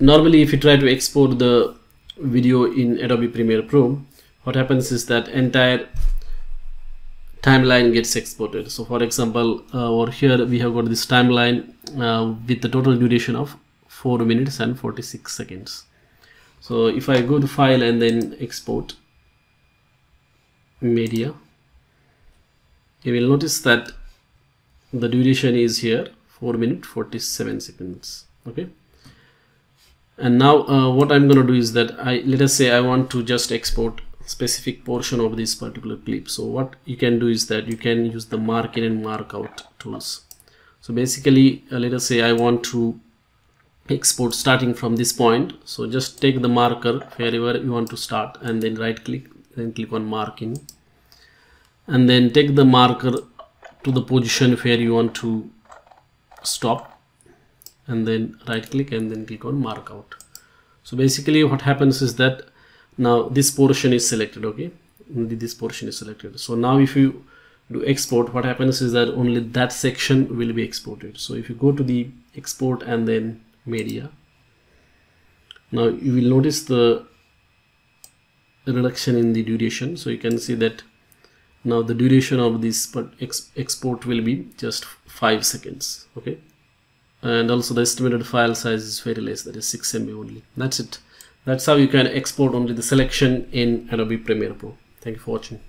normally if you try to export the video in Adobe Premiere Pro what happens is that entire timeline gets exported. So for example uh, over here we have got this timeline uh, with the total duration of 4 minutes and 46 seconds. So if I go to file and then export media you will notice that the duration is here 4 minute 47 seconds. Okay and now uh, what I'm going to do is that I let us say I want to just export specific portion of this particular clip. So what you can do is that you can use the mark in and mark out tools. So basically uh, let us say I want to export starting from this point. So just take the marker wherever you want to start and then right click then click on mark in. And then take the marker to the position where you want to stop and then right click and then click on mark out. So basically what happens is that now this portion is selected okay? Only this portion is selected. So now if you do export what happens is that only that section will be exported. So if you go to the export and then media now you will notice the reduction in the duration. So you can see that now the duration of this ex export will be just 5 seconds okay and also the estimated file size is very less that is 6 MB only. That's it. That's how you can export only the selection in Adobe Premiere Pro. Thank you for watching